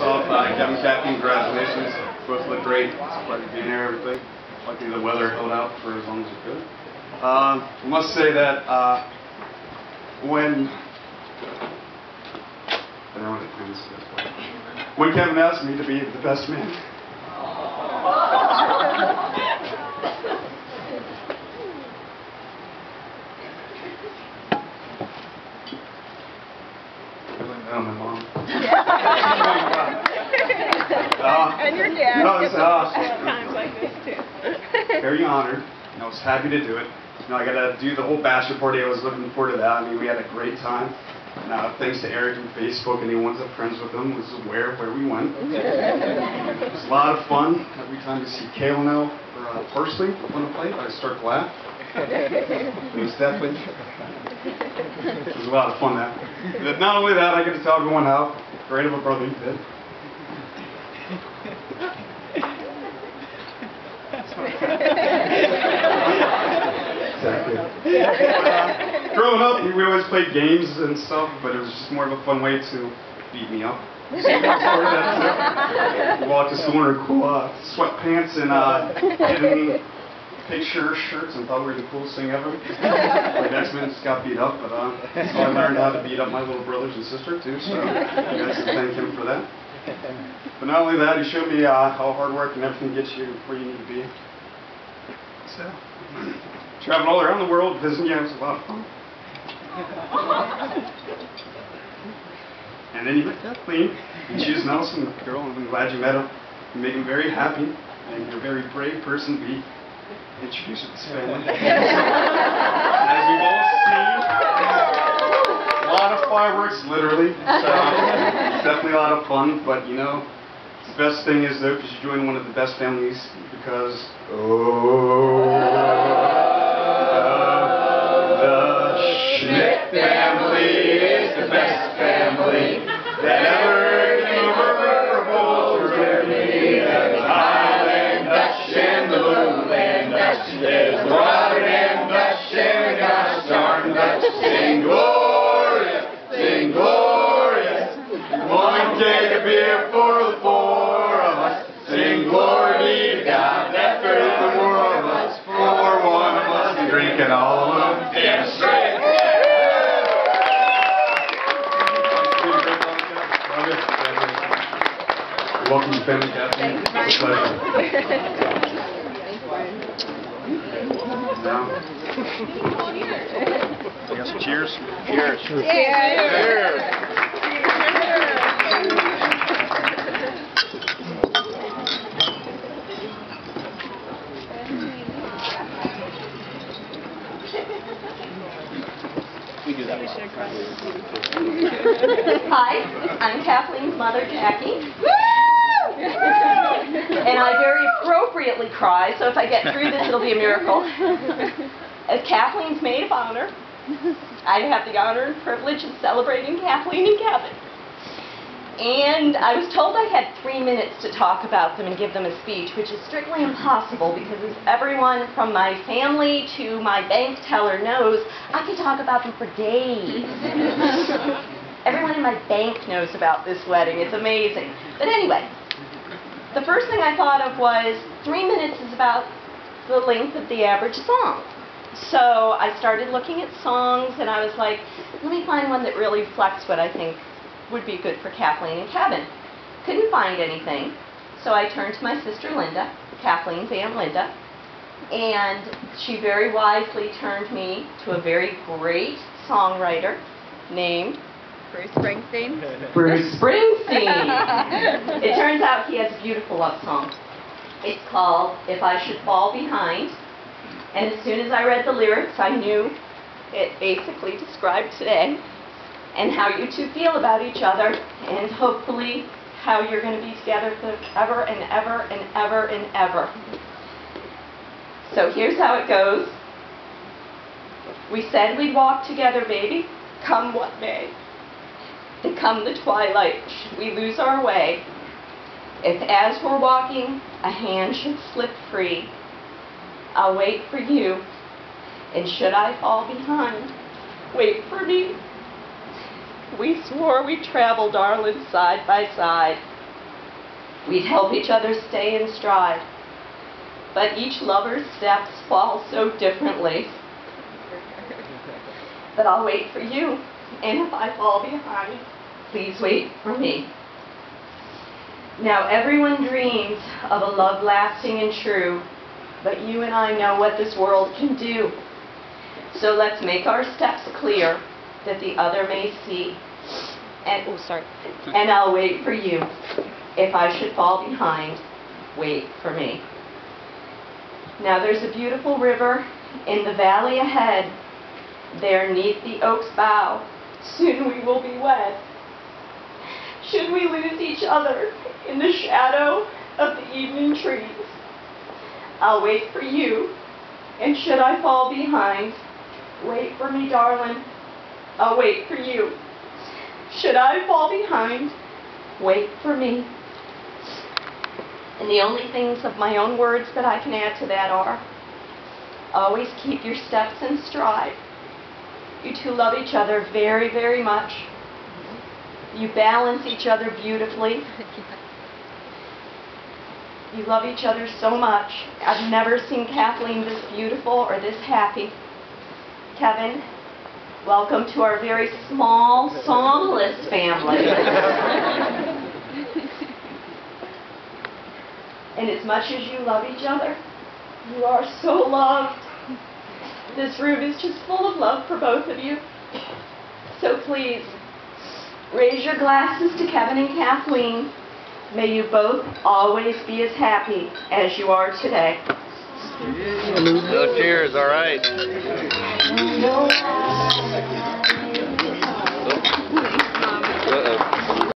off, uh, Kevin, Kathy, congratulations. Both look great. It's a pleasure being here, everything. Lucky the weather held out for as long as it could. Um, I must say that uh, when I don't this way. When Kevin asked me to be the best man, on my mom. Uh, And your dad. No, it's, uh, Times like this too. very honored, and I was happy to do it. You know, I got to do the whole bachelor party. I was looking forward to that. I mean, we had a great time. And, uh, thanks to Eric and Facebook, anyone that's friends with him was aware of where we went. It was a lot of fun. Every time you see kale now or uh, Parsley on the plate, I start to laugh. It was definitely it was a lot of fun. That not only that, I get to tell everyone how great of a brother you did. Exactly. Uh, growing up, we always played games and stuff, but it was just more of a fun way to beat me up. So. Walked to school in cool uh, sweatpants and uh, picture shirts and thought we were the coolest thing ever. Like X-Men just got beat up, but uh, so I learned how to beat up my little brothers and sister too. So you guys can thank him for that. But not only that, he showed me uh, how hard work and everything gets you where you need to be. So, traveling all around the world, visiting you, it was a lot of fun. And then you met Kathleen, and she's an awesome girl, and I'm glad you met her. You make him very happy, and you're a very brave person to be introduced to this family. As you've all seen, a lot of fireworks, literally. So it's definitely a lot of fun, but you know, the best thing is though, you join one of the best families, because oh, the Schmidt family is the best family that ever came over from Germany. The Highland Dutch and the Lowland Dutch, there's the Rotterdam Dutch and the gosh darn Dutch. Sing of us and drinking all of them. Damn straight. You're welcome to Family Cafe. It's a pleasure. Now, Yes, cheers. Cheers. Hi, I'm Kathleen's mother, Jackie. and I very appropriately cry, so if I get through this, it'll be a miracle. As Kathleen's maid of honor, I have the honor and privilege of celebrating Kathleen and Kevin. And I was told I had three minutes to talk about them and give them a speech, which is strictly impossible because as everyone from my family to my bank teller knows, I could talk about them for days. Everyone in my bank knows about this wedding. It's amazing. But anyway, the first thing I thought of was three minutes is about the length of the average song. So I started looking at songs and I was like, let me find one that really reflects what I think would be good for Kathleen and Kevin. Couldn't find anything. So I turned to my sister Linda, Kathleen's Aunt Linda, and she very wisely turned me to a very great songwriter named Bruce Springsteen. Bruce Springsteen. it turns out he has a beautiful love song. It's called If I Should Fall Behind. And as soon as I read the lyrics, I knew it basically described today and how you two feel about each other and hopefully how you're going to be together forever and ever and ever and ever. So here's how it goes. We said we'd walk together, baby, come what may. To come the twilight, we lose our way? If as we're walking, a hand should slip free, I'll wait for you. And should I fall behind, wait for me. We swore we'd travel, darling, side by side. We'd help each other stay in stride. But each lover's steps fall so differently but I'll wait for you. And if I fall behind, please wait for me. Now, everyone dreams of a love lasting and true, but you and I know what this world can do. So let's make our steps clear that the other may see. And, oh, sorry. And I'll wait for you. If I should fall behind, wait for me. Now there's a beautiful river in the valley ahead. There neath the oak's bough, soon we will be wed. Should we lose each other in the shadow of the evening trees, I'll wait for you. And should I fall behind, wait for me, darling. I'll wait for you. Should I fall behind, wait for me. And the only things of my own words that I can add to that are always keep your steps in stride. You two love each other very, very much. You balance each other beautifully. You love each other so much. I've never seen Kathleen this beautiful or this happy. Kevin, welcome to our very small, songless family. and as much as you love each other, you are so loved. This room is just full of love for both of you. So please, raise your glasses to Kevin and Kathleen. May you both always be as happy as you are today. No cheers, all right. Uh-oh.